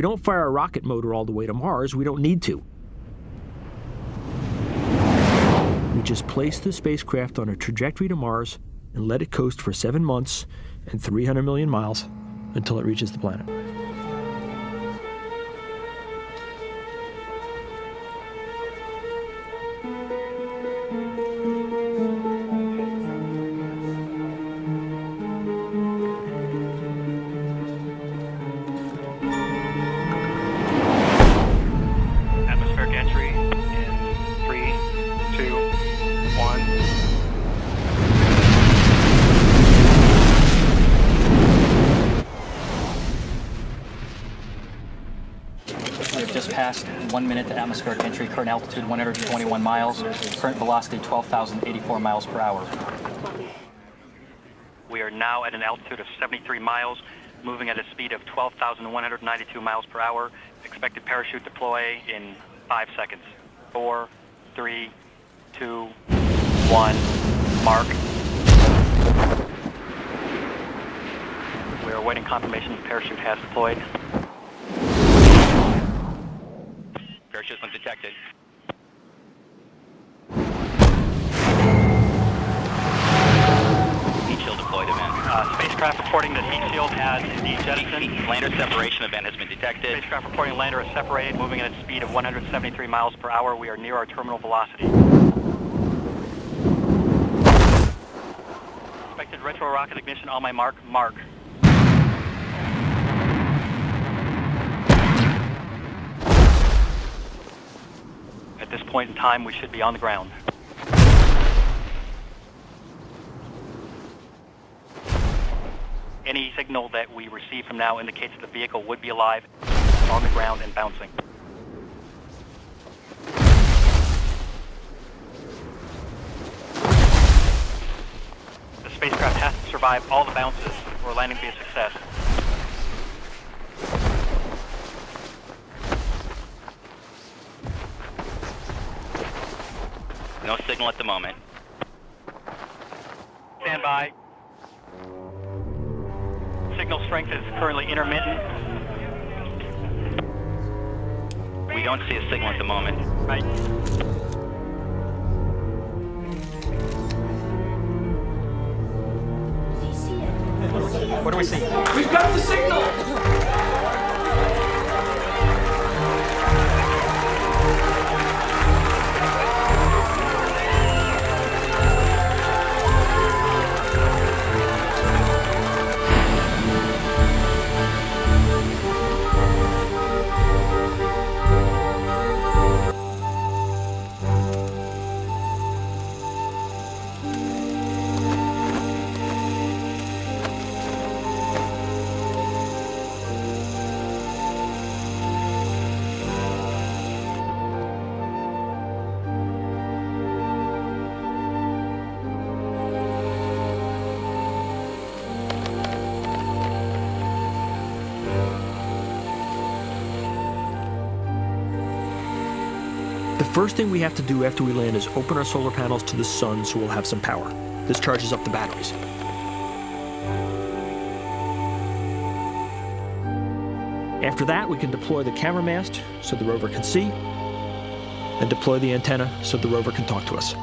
we don't fire a rocket motor all the way to Mars, we don't need to. We just place the spacecraft on a trajectory to Mars and let it coast for seven months and 300 million miles until it reaches the planet. We've just passed one minute to atmospheric entry, current altitude 121 miles, current velocity 12,084 miles per hour. We are now at an altitude of 73 miles, moving at a speed of 12,192 miles per hour. Expected parachute deploy in five seconds. Four, three, two, one. Mark. We are awaiting confirmation the parachute has deployed. Parachute undetected. Heat shield deployed event. Uh, spacecraft reporting that heat shield has indeed jettisoned. Lander separation event has been detected. Spacecraft reporting lander is separated, moving at a speed of 173 miles per hour. We are near our terminal velocity. Expected retro rocket ignition on my mark. Mark. At this point in time, we should be on the ground. Any signal that we receive from now indicates that the vehicle would be alive, on the ground and bouncing. The spacecraft has to survive all the bounces for landing be a success. No signal at the moment. Stand by. Signal strength is currently intermittent. We don't see a signal at the moment. Right. What do we see? We've got the signal! The first thing we have to do after we land is open our solar panels to the sun so we'll have some power. This charges up the batteries. After that, we can deploy the camera mast so the rover can see, and deploy the antenna so the rover can talk to us.